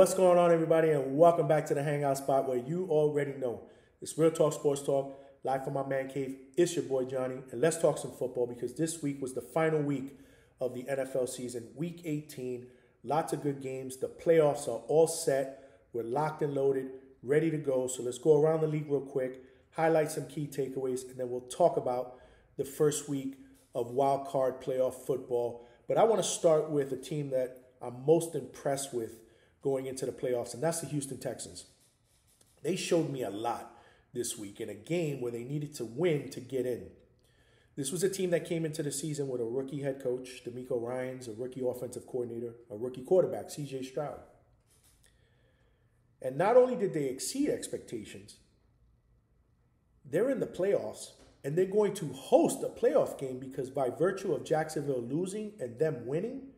What's going on, everybody, and welcome back to the Hangout Spot where you already know it's Real Talk Sports Talk, live from my man cave. It's your boy Johnny, and let's talk some football because this week was the final week of the NFL season, week 18. Lots of good games. The playoffs are all set. We're locked and loaded, ready to go. So let's go around the league real quick, highlight some key takeaways, and then we'll talk about the first week of wild card playoff football. But I want to start with a team that I'm most impressed with going into the playoffs, and that's the Houston Texans. They showed me a lot this week in a game where they needed to win to get in. This was a team that came into the season with a rookie head coach, DeMeco Ryans, a rookie offensive coordinator, a rookie quarterback, CJ Stroud. And not only did they exceed expectations, they're in the playoffs and they're going to host a playoff game because by virtue of Jacksonville losing and them winning,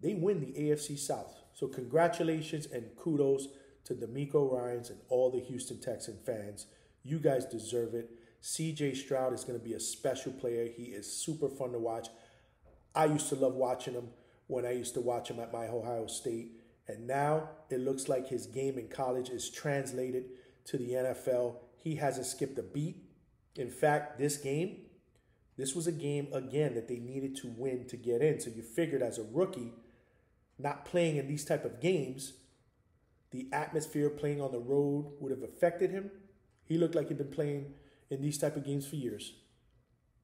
they win the AFC South. So congratulations and kudos to DeMeco Ryans and all the Houston Texan fans. You guys deserve it. CJ Stroud is going to be a special player. He is super fun to watch. I used to love watching him when I used to watch him at my Ohio State. And now it looks like his game in college is translated to the NFL. He hasn't skipped a beat. In fact, this game, this was a game again that they needed to win to get in. So you figured as a rookie, not playing in these type of games, the atmosphere playing on the road would have affected him. He looked like he'd been playing in these type of games for years.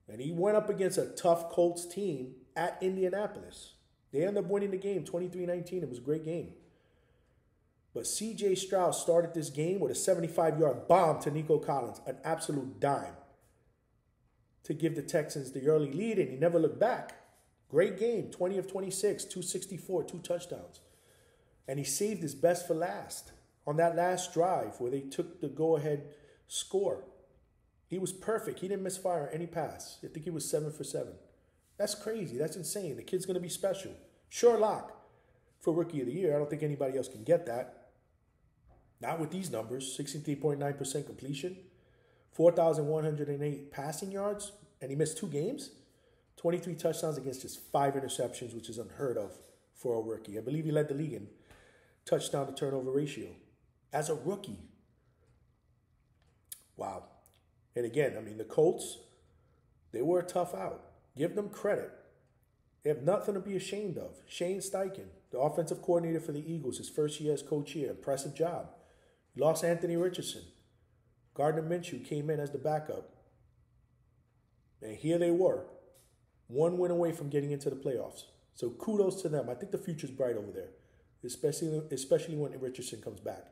And he went up against a tough Colts team at Indianapolis. They ended up winning the game 23-19. It was a great game. But CJ Stroud started this game with a 75-yard bomb to Nico Collins, an absolute dime, to give the Texans the early lead, and he never looked back. Great game, 20 of 26, 264, two touchdowns. And he saved his best for last on that last drive where they took the go ahead score. He was perfect. He didn't misfire any pass. I think he was seven for seven. That's crazy. That's insane. The kid's going to be special. Sure lock for rookie of the year. I don't think anybody else can get that. Not with these numbers 63.9% completion, 4,108 passing yards, and he missed two games. 23 touchdowns against just five interceptions, which is unheard of for a rookie. I believe he led the league in touchdown to turnover ratio as a rookie. Wow. And again, I mean, the Colts, they were a tough out. Give them credit. They have nothing to be ashamed of. Shane Steichen, the offensive coordinator for the Eagles, his first year as coach here, impressive job. lost Anthony Richardson. Gardner Minshew came in as the backup. And here they were, one win away from getting into the playoffs. So kudos to them. I think the future's bright over there, especially especially when Richardson comes back.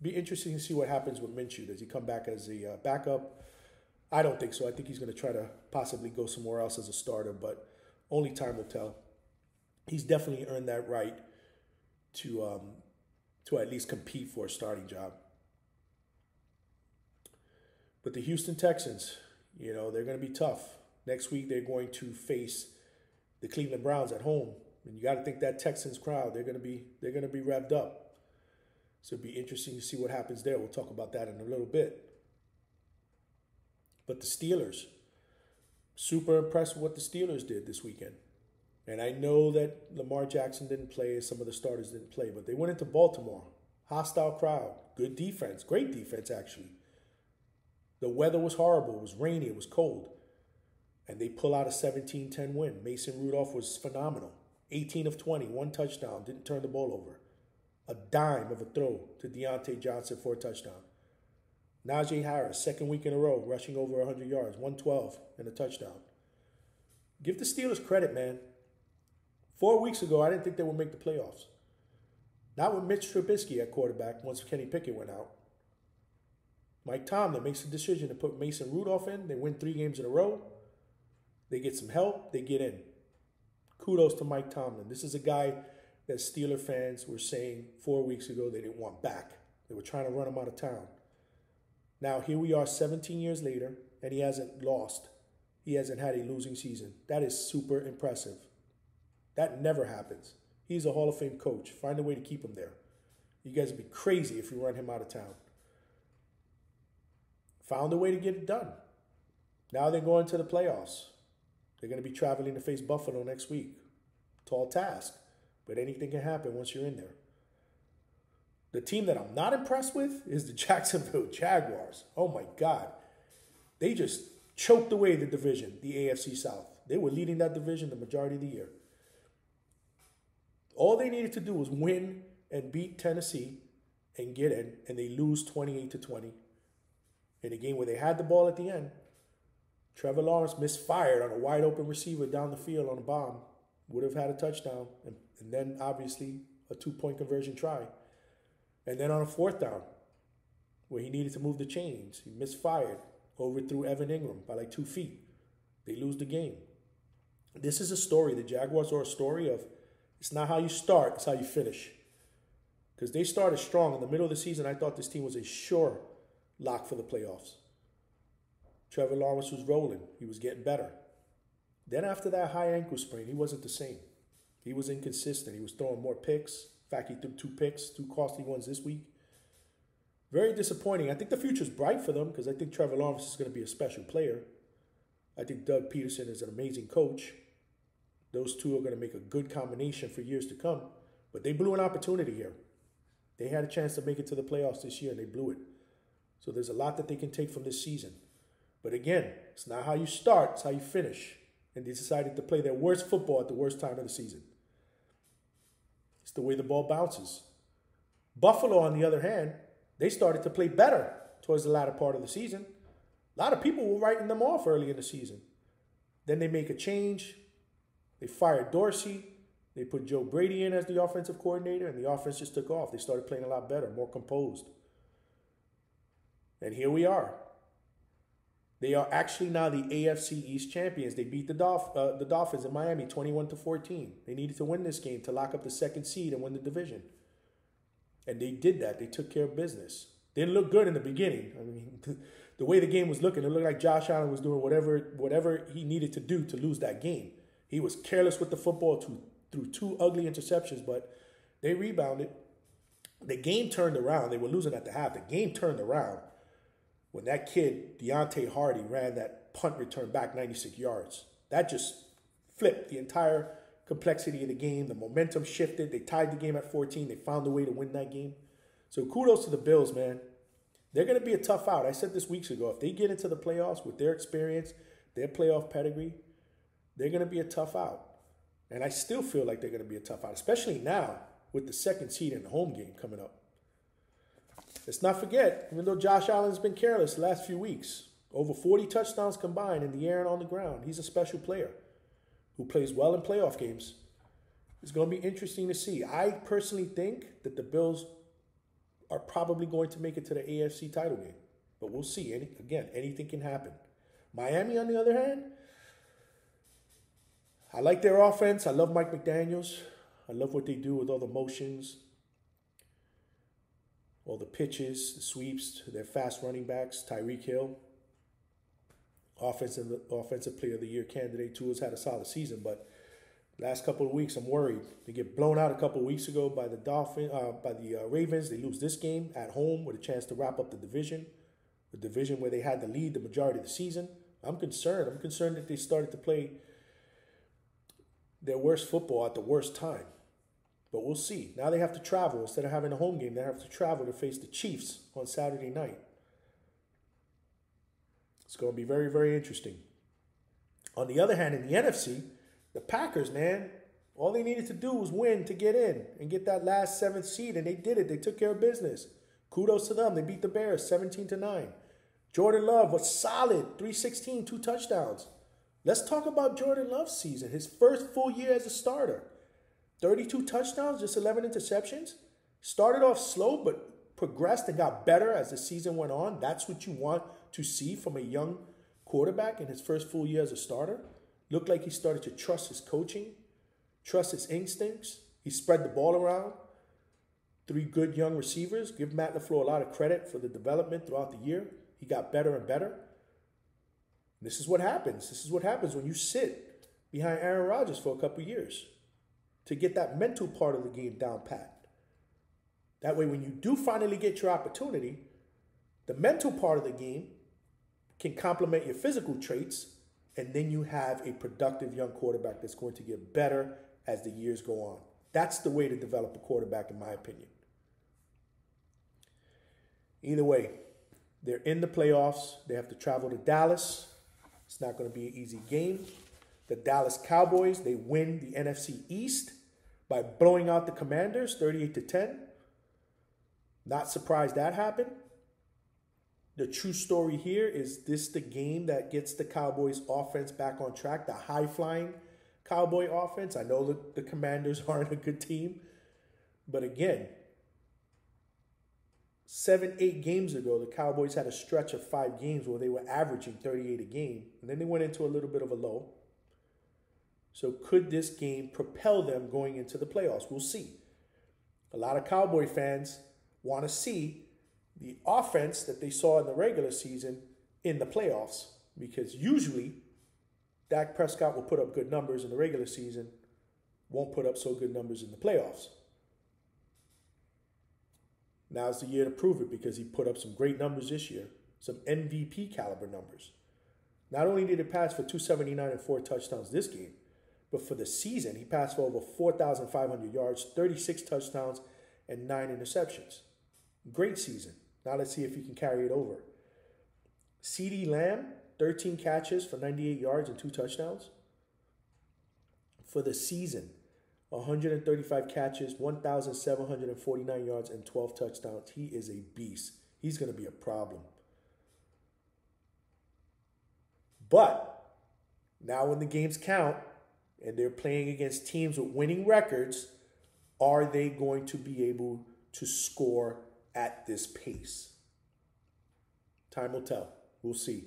Be interesting to see what happens with Minshew. Does he come back as a uh, backup? I don't think so. I think he's going to try to possibly go somewhere else as a starter, but only time will tell. He's definitely earned that right to um, to at least compete for a starting job. But the Houston Texans, you know, they're going to be tough. Next week, they're going to face the Cleveland Browns at home. And you got to think that Texans crowd, they're going to be they're going to be revved up. So it'd be interesting to see what happens there. We'll talk about that in a little bit. But the Steelers, super impressed with what the Steelers did this weekend. And I know that Lamar Jackson didn't play, some of the starters didn't play, but they went into Baltimore. Hostile crowd, good defense, great defense actually. The weather was horrible, it was rainy, it was cold and they pull out a 17-10 win. Mason Rudolph was phenomenal. 18 of 20, one touchdown, didn't turn the ball over. A dime of a throw to Diontae Johnson for a touchdown. Najee Harris, second week in a row, rushing over 100 yards, 112 and a touchdown. Give the Steelers credit, man. Four weeks ago, I didn't think they would make the playoffs. Not with Mitch Trubisky at quarterback once Kenny Pickett went out. Mike Tomlin makes the decision to put Mason Rudolph in. They win three games in a row. They get some help, they get in. Kudos to Mike Tomlin. This is a guy that Steeler fans were saying four weeks ago they didn't want back. They were trying to run him out of town. Now, here we are 17 years later, and he hasn't lost. He hasn't had a losing season. That is super impressive. That never happens. He's a Hall of Fame coach. Find a way to keep him there. You guys would be crazy if you run him out of town. Found a way to get it done. Now they're going to the playoffs. They're going to be traveling to face Buffalo next week. Tall task, but anything can happen once you're in there. The team that I'm not impressed with is the Jacksonville Jaguars. Oh my God. They just choked away the division, the AFC South. They were leading that division the majority of the year. All they needed to do was win and beat Tennessee and get in, and they lose 28 to 20 in a game where they had the ball at the end. Trevor Lawrence misfired on a wide open receiver down the field on a bomb. Would have had a touchdown, and, and then obviously a two point conversion try. And then on a fourth down, where he needed to move the chains, he misfired, overthrew Evan Engram by like two feet. They lose the game. This is a story. The Jaguars are a story of it's not how you start, it's how you finish. Because they started strong. In the middle of the season, I thought this team was a sure lock for the playoffs. Trevor Lawrence was rolling, he was getting better. Then, after that high ankle sprain, he wasn't the same. He was inconsistent. He was throwing more picks. In fact, he threw two picks, two costly ones this week. Very disappointing. I think the future's bright for them because I think Trevor Lawrence is going to be a special player. I think Doug Pederson is an amazing coach. Those two are going to make a good combination for years to come. But they blew an opportunity here. They had a chance to make it to the playoffs this year and they blew it. So there's a lot that they can take from this season. But again, it's not how you start, it's how you finish. And they decided to play their worst football at the worst time of the season. It's the way the ball bounces. Buffalo, on the other hand, they started to play better towards the latter part of the season. A lot of people were writing them off early in the season. Then they make a change. They fired Dorsey. They put Joe Brady in as the offensive coordinator, and the offense just took off. They started playing a lot better, more composed. And here we are. They are actually now the AFC East champions. They beat the, Dolph- uh, the Dolphins in Miami 21 to 14. They needed to win this game to lock up the second seed and win the division. And they did that. They took care of business. Didn't look good in the beginning. I mean, the way the game was looking, it looked like Josh Allen was doing whatever whatever he needed to do to lose that game. He was careless with the football to, through two ugly interceptions, but they rebounded. The game turned around. They were losing at the half. The game turned around when that kid, Deonte Harty, ran that punt return back 96 yards. That just flipped the entire complexity of the game. The momentum shifted. They tied the game at 14. They found a way to win that game. So kudos to the Bills, man. They're going to be a tough out. I said this weeks ago. If they get into the playoffs with their experience, their playoff pedigree, they're going to be a tough out. And I still feel like they're going to be a tough out, especially now with the second seed in the home game coming up. Let's not forget, even though Josh Allen's been careless the last few weeks, over 40 touchdowns combined in the air and on the ground. He's a special player who plays well in playoff games. It's going to be interesting to see. I personally think that the Bills are probably going to make it to the AFC title game, but we'll see. Any, again, anything can happen. Miami, on the other hand, I like their offense. I love Mike McDaniels. I love what they do with all the motions, all the pitches, the sweeps, their fast running backs, Tyreek Hill. Offensive offensive player of the year candidate too has had a solid season, but last couple of weeks I'm worried. They get blown out a couple of weeks ago by the Dolphin, uh, by the uh, Ravens. They lose this game at home with a chance to wrap up the division, the division where they had the lead the majority of the season. I'm concerned. I'm concerned that they started to play their worst football at the worst time. But we'll see. Now they have to travel. Instead of having a home game, they have to travel to face the Chiefs on Saturday night. It's going to be very, very interesting. On the other hand, in the NFC, the Packers, man, all they needed to do was win to get in and get that last seventh seed, and they did it. They took care of business. Kudos to them. They beat the Bears 17 to 9. Jordan Love was solid, 316, two touchdowns. Let's talk about Jordan Love's season, his first full year as a starter. 32 touchdowns, just 11 interceptions. Started off slow, but progressed and got better as the season went on. That's what you want to see from a young quarterback in his first full year as a starter. Looked like he started to trust his coaching, trust his instincts. He spread the ball around. Three good young receivers. Give Matt LaFleur a lot of credit for the development throughout the year. He got better and better. This is what happens. This is what happens when you sit behind Aaron Rodgers for a couple years to get that mental part of the game down pat. That way, when you do finally get your opportunity, the mental part of the game can complement your physical traits, and then you have a productive young quarterback that's going to get better as the years go on. That's the way to develop a quarterback, in my opinion. Either way, they're in the playoffs. They have to travel to Dallas. It's not going to be an easy game. The Dallas Cowboys, they win the NFC East by blowing out the Commanders 38 to 10. Not surprised that happened. The true story here is this the game that gets the Cowboys offense back on track, the high flying Cowboy offense. I know that the Commanders aren't a good team, but again, seven, eight games ago, the Cowboys had a stretch of five games where they were averaging 38 a game, and then they went into a little bit of a low. So, could this game propel them going into the playoffs? We'll see. A lot of Cowboy fans want to see the offense that they saw in the regular season in the playoffs because usually Dak Prescott will put up good numbers in the regular season, won't put up so good numbers in the playoffs. Now's the year to prove it because he put up some great numbers this year, some MVP caliber numbers. Not only did he pass for 279 and four touchdowns this game, but for the season, he passed for over 4,500 yards, 36 touchdowns, and nine interceptions. Great season. Now let's see if he can carry it over. CeeDee Lamb, 13 catches for 98 yards and two touchdowns. For the season, 135 catches, 1,749 yards, and 12 touchdowns. He is a beast. He's going to be a problem. But now, when the games count and they're playing against teams with winning records, are they going to be able to score at this pace? Time will tell. We'll see.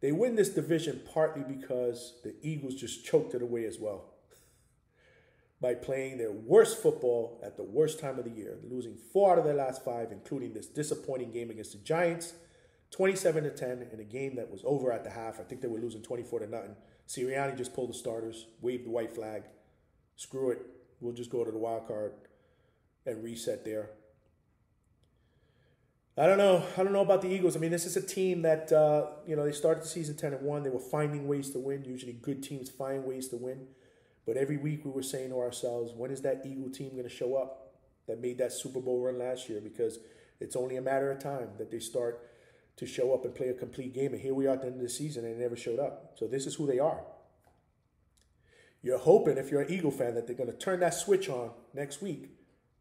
They win this division partly because the Eagles just choked it away as well by playing their worst football at the worst time of the year, losing four out of their last five, including this disappointing game against the Giants, 27 to 10, in a game that was over at the half. I think they were losing 24 to nothing. Sirianni just pulled the starters, waved the white flag. Screw it. We'll just go to the wild card and reset there. I don't know. I don't know about the Eagles. I mean, this is a team that uh, you know they started the season ten and one. They were finding ways to win. Usually, good teams find ways to win. But every week we were saying to ourselves, when is that Eagle team going to show up that made that Super Bowl run last year? Because it's only a matter of time that they start to show up and play a complete game. And here we are at the end of the season, and they never showed up. So this is who they are. You're hoping, if you're an Eagle fan, that they're going to turn that switch on next week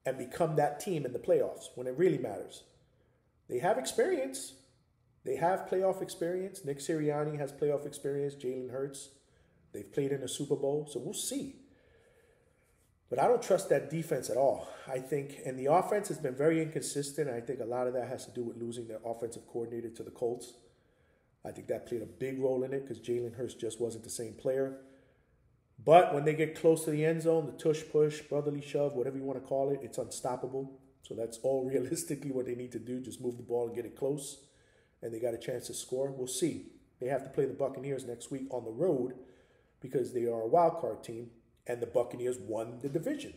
and become that team in the playoffs when it really matters. They have experience. They have playoff experience. Nick Sirianni has playoff experience. Jalen Hurts. They've played in a Super Bowl, so we'll see. But I don't trust that defense at all. I think, and the offense has been very inconsistent. I think a lot of that has to do with losing their offensive coordinator to the Colts. I think that played a big role in it because Jalen Hurts just wasn't the same player. But when they get close to the end zone, the tush push, brotherly shove, whatever you want to call it, it's unstoppable. So that's all realistically what they need to do. Just move the ball and get it close. And they got a chance to score. We'll see. They have to play the Buccaneers next week on the road because they are a wild card team. And the Buccaneers won the division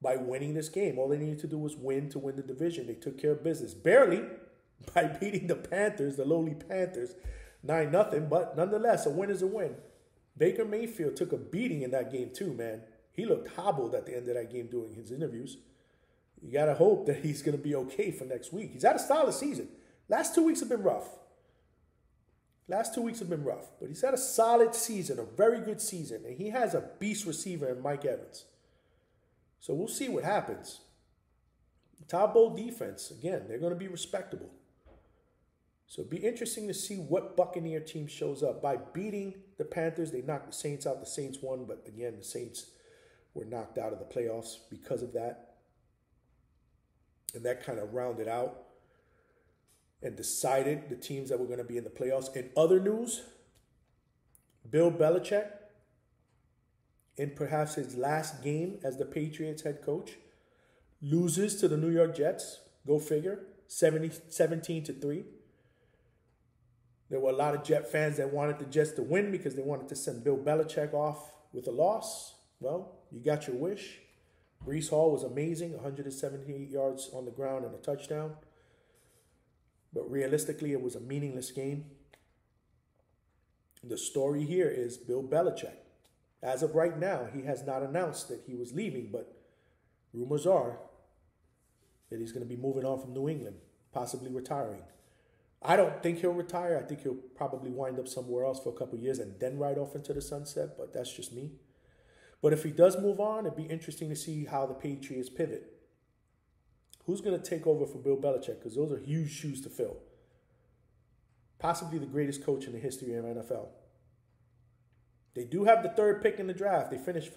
by winning this game. All they needed to do was win to win the division. They took care of business. Barely by beating the Panthers, the lowly Panthers, 9 nothing. But nonetheless, a win is a win. Baker Mayfield took a beating in that game too, man. He looked hobbled at the end of that game doing his interviews. You got to hope that he's to be okay for next week. He's had a solid season. Last two weeks have been rough. Last two weeks have been rough, but he's had a solid season, a very good season, and he has a beast receiver in Mike Evans. So we'll see what happens. Todd Bowles defense, again, they're going to be respectable. So it'll be interesting to see what Buccaneer team shows up. By beating the Panthers, they knocked the Saints out. The Saints won, but again, the Saints were knocked out of the playoffs because of that. And that kind of rounded out and decided the teams that were going to be in the playoffs. In other news, Bill Belichick, in perhaps his last game as the Patriots head coach, loses to the New York Jets. Go figure, 70, 17 to 3. There were a lot of Jet fans that wanted the Jets to win because they wanted to send Bill Belichick off with a loss. Well, you got your wish. Breece Hall was amazing, 178 yards on the ground and a touchdown. But realistically, it was a meaningless game. The story here is Bill Belichick. As of right now, he has not announced that he was leaving, but rumors are that he's going to be moving on from New England, possibly retiring. I don't think he'll retire. I think he'll probably wind up somewhere else for a couple years and then ride off into the sunset, but that's just me. But if he does move on, it'd be interesting to see how the Patriots pivot. Who's going to take over for Bill Belichick? Because those are huge shoes to fill. Possibly the greatest coach in the history of NFL. They do have the third pick in the draft. They finished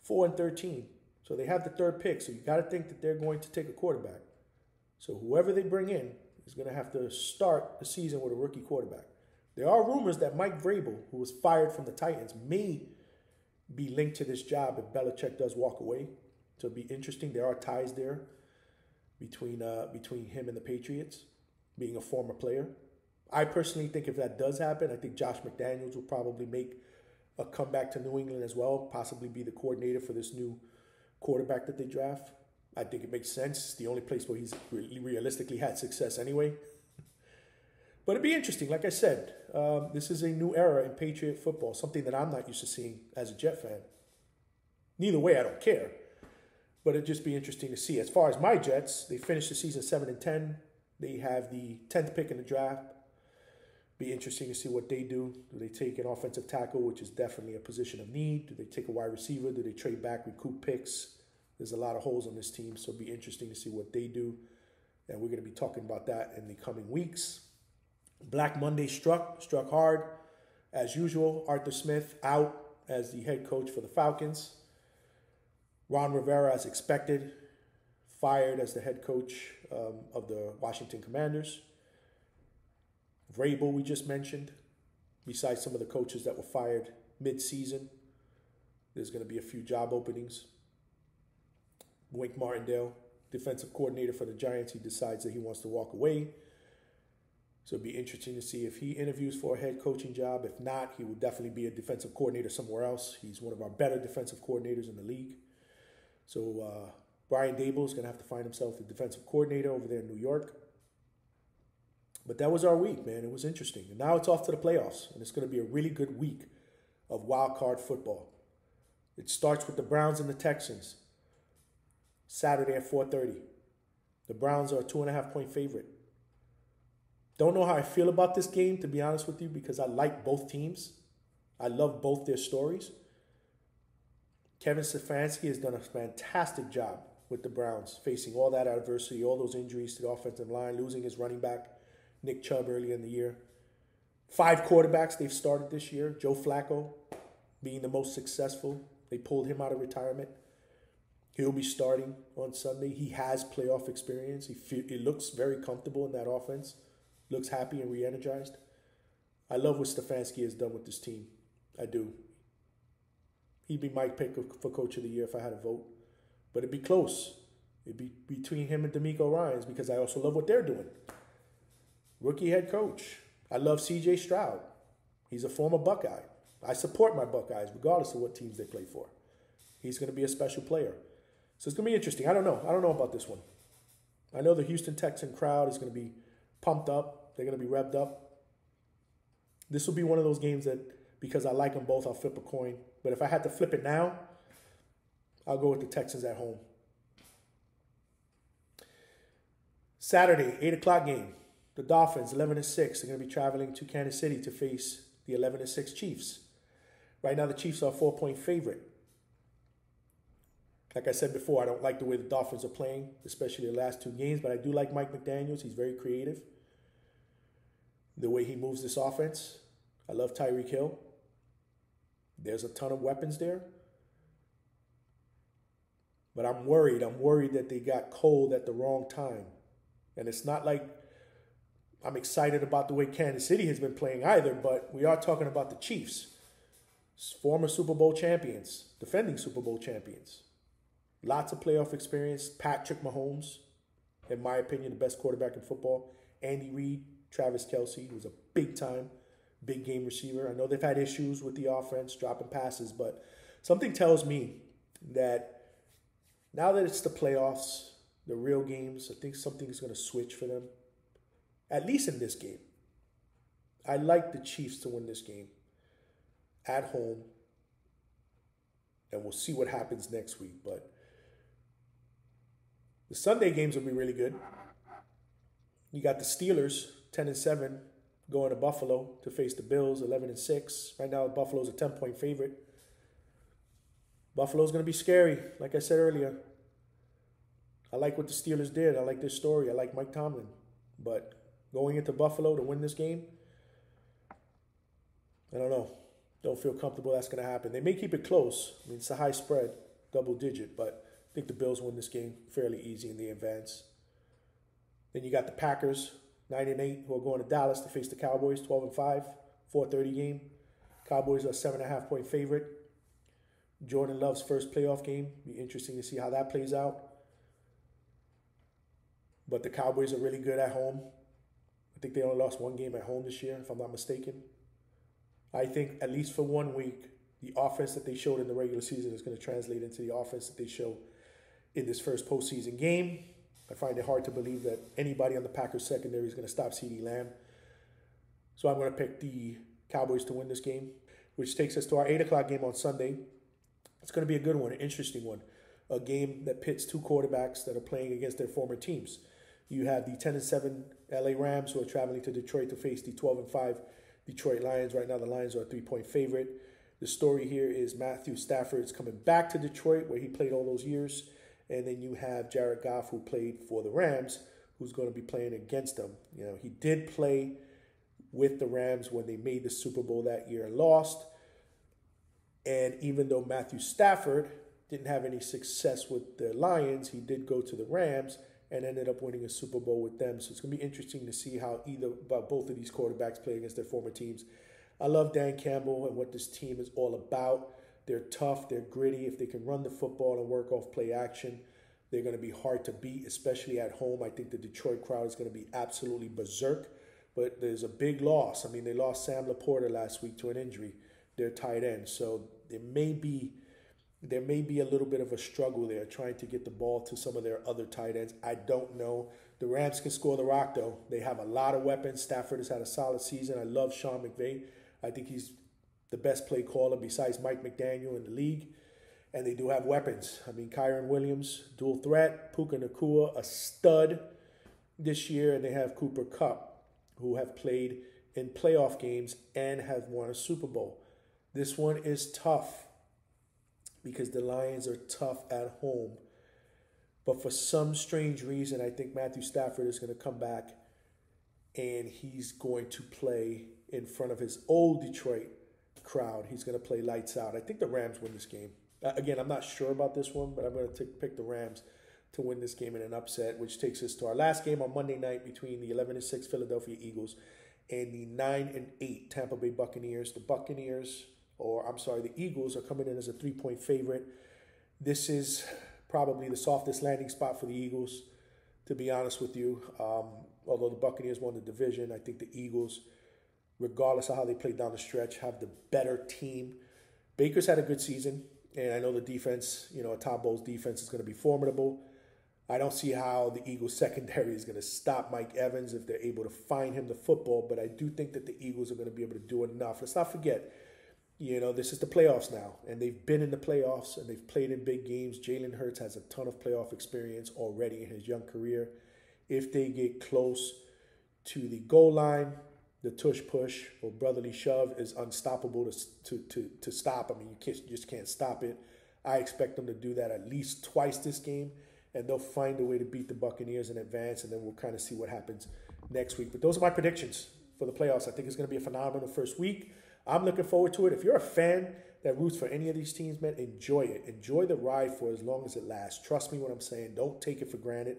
4 and 13. So they have the third pick. So you got to think that they're going to take a quarterback. So whoever they bring in is going to have to start the season with a rookie quarterback. There are rumors that Mike Vrabel, who was fired from the Titans, may be linked to this job if Belichick does walk away. So it'd be interesting. There are ties there between uh, between him and the Patriots, being a former player. I personally think if that does happen, I think Josh McDaniels will probably make a comeback to New England as well, possibly be the coordinator for this new quarterback that they draft. I think it makes sense. It's the only place where he's realistically had success anyway. But it'd be interesting. Like I said, um, this is a new era in Patriot football, something that I'm not used to seeing as a Jet fan. Neither way, I don't care. But it'd just be interesting to see. As far as my Jets, they finished the season 7 and 10. They have the 10th pick in the draft. Be interesting to see what they do. Do they take an offensive tackle, which is definitely a position of need? Do they take a wide receiver? Do they trade back, recoup picks? There's a lot of holes on this team, so it'll be interesting to see what they do. And we're going to be talking about that in the coming weeks. Black Monday struck, struck hard. As usual, Arthur Smith out as the head coach for the Falcons. Ron Rivera, as expected, fired as the head coach um, of the Washington Commanders. Vrabel, we just mentioned, besides some of the coaches that were fired mid-season, there's going to be a few job openings. Wink Martindale, defensive coordinator for the Giants, he decides that he wants to walk away. So it'd be interesting to see if he interviews for a head coaching job. If not, he will definitely be a defensive coordinator somewhere else. He's one of our better defensive coordinators in the league. So uh, Brian Daboll is going to have to find himself a defensive coordinator over there in New York. But that was our week, man. It was interesting. And now it's off to the playoffs, and it's going to be a really good week of wild card football. It starts with the Browns and the Texans. Saturday at 4:30. The Browns are a two and a half point favorite. Don't know how I feel about this game, to be honest with you, because I like both teams. I love both their stories. Kevin Stefanski has done a fantastic job with the Browns, facing all that adversity, all those injuries to the offensive line, losing his running back, Nick Chubb, early in the year. Five quarterbacks they've started this year. Joe Flacco being the most successful. They pulled him out of retirement. He'll be starting on Sunday. He has playoff experience. He, feel, he looks very comfortable in that offense, looks happy and re energized. I love what Stefanski has done with this team. I do. He'd be my pick for coach of the year if I had a vote. But it'd be close. It'd be between him and DeMeco Ryans because I also love what they're doing. Rookie head coach. I love CJ Stroud. He's a former Buckeye. I support my Buckeyes regardless of what teams they play for. He's going to be a special player. So it's going to be interesting. I don't know. I don't know about this one. I know the Houston Texan crowd is going to be pumped up. They're going to be revved up. This will be one of those games that, because I like them both, I'll flip a coin. But if I had to flip it now, I'll go with the Texans at home. Saturday, 8 o'clock game. The Dolphins, 11 and 6, are going to be traveling to Kansas City to face the 11 and 6 Chiefs. Right now, the Chiefs are a four point favorite. Like I said before, I don't like the way the Dolphins are playing, especially the last two games, but I do like Mike McDaniels. He's very creative. The way he moves this offense. I love Tyreek Hill. There's a ton of weapons there. But I'm worried. I'm worried that they got cold at the wrong time. And it's not like I'm excited about the way Kansas City has been playing either, but we are talking about the Chiefs, former Super Bowl champions, defending Super Bowl champions. Lots of playoff experience. Patrick Mahomes, in my opinion, the best quarterback in football. Andy Reid, Travis Kelce, who's a big time, big game receiver. I know they've had issues with the offense, dropping passes, but something tells me that now that it's the playoffs, the real games, I think something is going to switch for them, at least in this game. I like the Chiefs to win this game at home, and we'll see what happens next week. But The Sunday games will be really good. You got the Steelers, 10 and 7, going to Buffalo to face the Bills, 11 and 6. Right now, Buffalo's a 10 point favorite. Buffalo's going to be scary, like I said earlier. I like what the Steelers did. I like this story. I like Mike Tomlin. But going into Buffalo to win this game, I don't know. Don't feel comfortable that's going to happen. They may keep it close. I mean, it's a high spread, double digit, but I think the Bills win this game fairly easy in the advance. Then you got the Packers, 9 and 8, who are going to Dallas to face the Cowboys, 12 and 5, 4:30 game. Cowboys are seven and a half point favorite. Jordan Love's first playoff game. Be interesting to see how that plays out. But the Cowboys are really good at home. I think they only lost one game at home this year, if I'm not mistaken. I think at least for one week, the offense that they showed in the regular season is going to translate into the offense that they show in this first postseason game. I find it hard to believe that anybody on the Packers secondary is going to stop CeeDee Lamb. So I'm going to pick the Cowboys to win this game, which takes us to our 8 o'clock game on Sunday. It's going to be a good one, an interesting one. A game that pits two quarterbacks that are playing against their former teams. You have the 10 and 7 LA Rams who are traveling to Detroit to face the 12 and 5 Detroit Lions. Right now, the Lions are a three point favorite. The story here is Matthew Stafford is coming back to Detroit where he played all those years. And then you have Jared Goff, who played for the Rams, who's going to be playing against them. You know, he did play with the Rams when they made the Super Bowl that year and lost. And even though Matthew Stafford didn't have any success with the Lions, he did go to the Rams and ended up winning a Super Bowl with them. So it's going to be interesting to see how either about both of these quarterbacks play against their former teams. I love Dan Campbell and what this team is all about. They're tough, they're gritty. If they can run the football and work off play action, they're going to be hard to beat, especially at home. I think the Detroit crowd is going to be absolutely berserk. But there's a big loss. I mean, they lost Sam LaPorta last week to an injury, their tight end. So there may be there may be a little bit of a struggle there trying to get the ball to some of their other tight ends. I don't know. The Rams can score the rock though. They have a lot of weapons. Stafford has had a solid season. I love Sean McVay. I think he's the best play caller besides Mike McDaniel in the league. And they do have weapons. I mean, Kyren Williams, dual threat, Puka Nacua, a stud this year, and they have Cooper Kupp, who have played in playoff games and have won a Super Bowl. This one is tough because the Lions are tough at home. But for some strange reason, I think Matthew Stafford is going to come back and he's going to play in front of his old Detroit crowd. He's going to play lights out. I think the Rams win this game. Uh, again, I'm not sure about this one, but I'm going to pick the Rams to win this game in an upset, which takes us to our last game on Monday night between the 11 and 6 Philadelphia Eagles and the 9 and 8 Tampa Bay Buccaneers. The Buccaneers or I'm sorry, the Eagles are coming in as a three point favorite. This is probably the softest landing spot for the Eagles, to be honest with you. Um, although the Buccaneers won the division, I think the Eagles, regardless of how they played down the stretch, have the better team. Baker's had a good season, and I know the defense, you know, a Todd Bowles' defense is going to be formidable. I don't see how the Eagles secondary is going to stop Mike Evans if they're able to find him the football, but I do think that the Eagles are going to be able to do enough. Let's not forget, you know, this is the playoffs now, and they've been in the playoffs and they've played in big games. Jalen Hurts has a ton of playoff experience already in his young career. If they get close to the goal line, the tush push or brotherly shove is unstoppable to, to, to, to stop. I mean, you, can't, you just can't stop it. I expect them to do that at least twice this game, and they'll find a way to beat the Buccaneers in advance, and then we'll kind of see what happens next week. But those are my predictions for the playoffs. I think it's going to be a phenomenal first week. I'm looking forward to it. If you're a fan that roots for any of these teams, man, enjoy it. Enjoy the ride for as long as it lasts. Trust me what I'm saying. Don't take it for granted.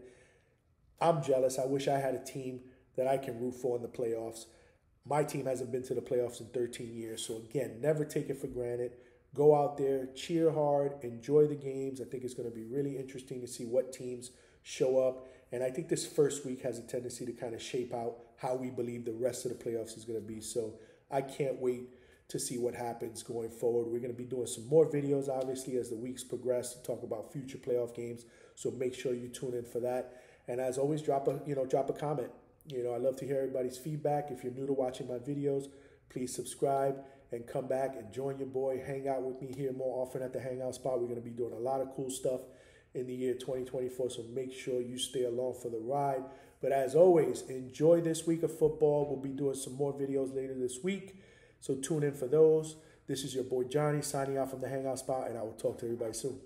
I'm jealous. I wish I had a team that I can root for in the playoffs. My team hasn't been to the playoffs in 13 years. So, again, never take it for granted. Go out there, cheer hard, enjoy the games. I think it's going to be really interesting to see what teams show up. And I think this first week has a tendency to kind of shape out how we believe the rest of the playoffs is going to be. So, I can't wait to see what happens going forward. We're going to be doing some more videos, obviously, as the weeks progress to talk about future playoff games. So make sure you tune in for that. And as always, drop a you know drop a comment. You know, I love to hear everybody's feedback. If you're new to watching my videos, please subscribe and come back and join your boy. Hang out with me here more often at the Hangout spot. We're going to be doing a lot of cool stuff in the year 2024. So make sure you stay along for the ride. But as always, enjoy this week of football. We'll be doing some more videos later this week. So tune in for those. This is your boy Johnny signing out from the Hangout Spot, and I will talk to everybody soon.